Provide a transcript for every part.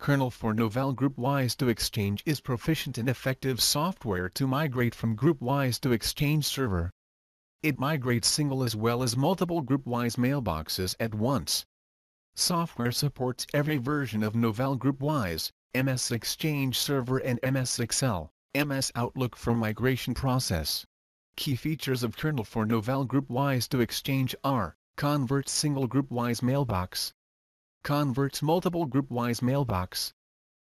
Kernel for Novell GroupWise to Exchange is proficient and effective software to migrate from GroupWise to Exchange Server. It migrates single as well as multiple GroupWise mailboxes at once. Software supports every version of Novell GroupWise, MS Exchange Server and MS Excel, MS Outlook for migration process. Key features of kernel for Novell GroupWise to Exchange are, converts single GroupWise mailbox, converts multiple GroupWise mailbox,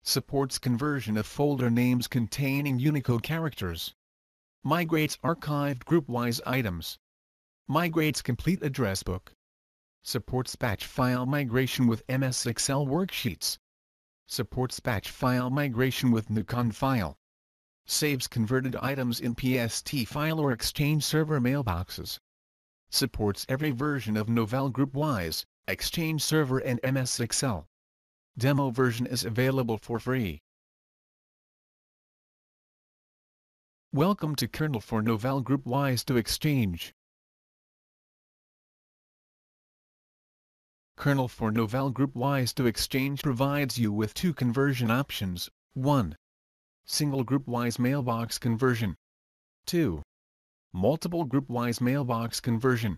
supports conversion of folder names containing Unicode characters, migrates archived GroupWise items, migrates complete address book, supports batch file migration with MS Excel worksheets, supports batch file migration with Nucon file, saves converted items in PST file or Exchange Server mailboxes, supports every version of Novell GroupWise, Exchange Server and MS Excel. Demo version is available for free. Welcome to kernel for Novell GroupWise to Exchange. Kernel for Novell GroupWise to Exchange provides you with two conversion options, 1. Single GroupWise mailbox conversion. 2. Multiple GroupWise mailbox conversion.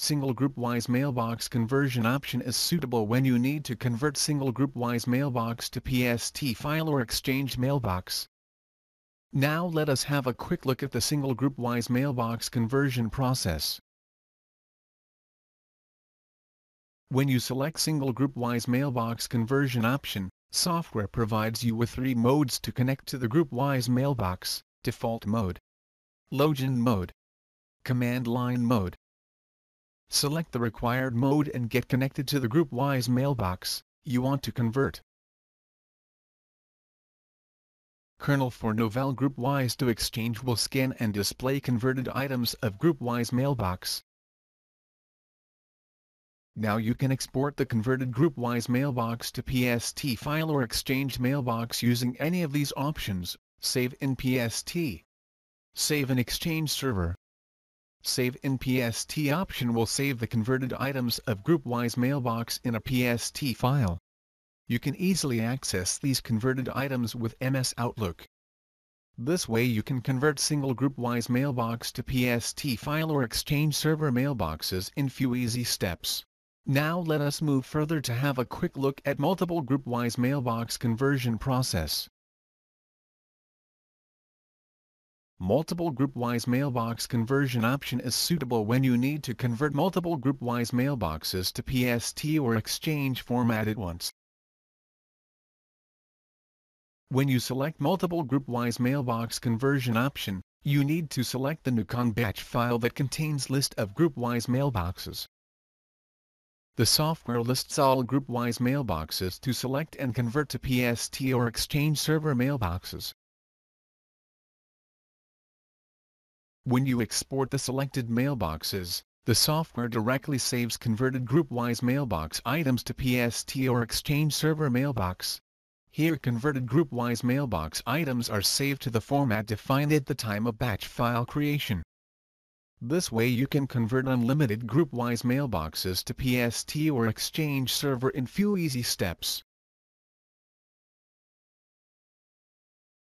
Single GroupWise mailbox conversion option is suitable when you need to convert single GroupWise mailbox to PST file or Exchange mailbox. Now let us have a quick look at the single GroupWise mailbox conversion process. When you select single GroupWise mailbox conversion option, software provides you with three modes to connect to the GroupWise mailbox, default mode, login mode, command line mode. Select the required mode and get connected to the GroupWise mailbox you want to convert. kernel for Novell GroupWise to Exchange will scan and display converted items of GroupWise mailbox. Now you can export the converted GroupWise mailbox to PST file or Exchange mailbox using any of these options, save in PST, save in Exchange server. Save in PST option will save the converted items of GroupWise mailbox in a PST file you can easily access these converted items with MS Outlook. This way you can convert single GroupWise mailbox to PST file or Exchange Server mailboxes in few easy steps. Now let us move further to have a quick look at multiple GroupWise mailbox conversion process. Multiple GroupWise mailbox conversion option is suitable when you need to convert multiple GroupWise mailboxes to PST or Exchange format at once. When you select multiple GroupWise mailbox conversion option, you need to select the Nucon batch file that contains list of GroupWise mailboxes. The software lists all GroupWise mailboxes to select and convert to PST or Exchange Server mailboxes. When you export the selected mailboxes, the software directly saves converted GroupWise mailbox items to PST or Exchange Server mailbox. Here converted GroupWise mailbox items are saved to the format defined at the time of batch file creation. This way you can convert unlimited GroupWise mailboxes to PST or Exchange server in few easy steps.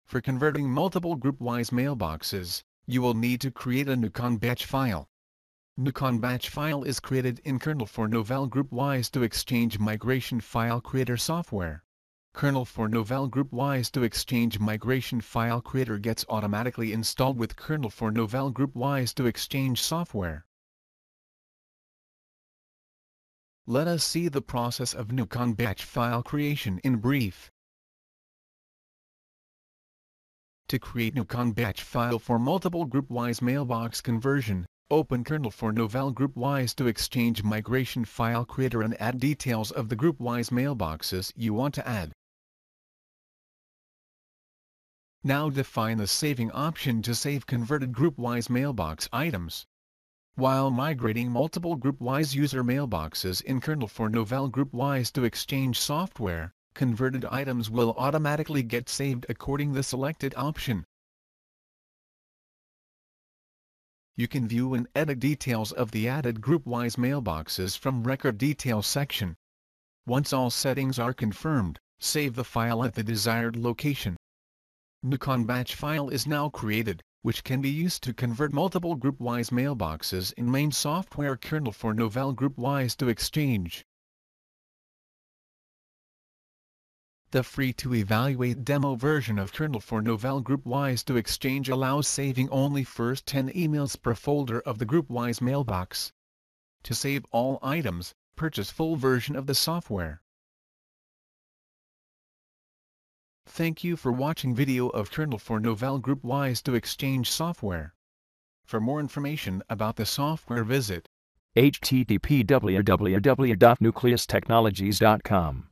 For converting multiple GroupWise mailboxes, you will need to create a Nucon batch file. Nucon batch file is created in kernel for Novell GroupWise to Exchange Migration File Creator software kernel for Novell GroupWise to Exchange Migration File Creator gets automatically installed with kernel for Novell GroupWise to Exchange software. Let us see the process of Nucon batch file creation in brief. To create Nucon batch file for multiple GroupWise mailbox conversion, open kernel for Novell GroupWise to Exchange Migration File Creator and add details of the GroupWise mailboxes you want to add. Now define the saving option to save converted GroupWise mailbox items. While migrating multiple GroupWise user mailboxes in kernel for Novell GroupWise to Exchange software, converted items will automatically get saved according the selected option. You can view and edit details of the added GroupWise mailboxes from Record Details section. Once all settings are confirmed, save the file at the desired location. Nucon batch file is now created, which can be used to convert multiple GroupWise mailboxes in main software kernel for Novell GroupWise to Exchange. The free-to-evaluate demo version of kernel for Novell GroupWise to Exchange allows saving only first 10 emails per folder of the GroupWise mailbox. To save all items, purchase full version of the software. Thank you for watching video of kernel for Novell GroupWise to Exchange software. For more information about the software visit http www.nucleustechnologies.com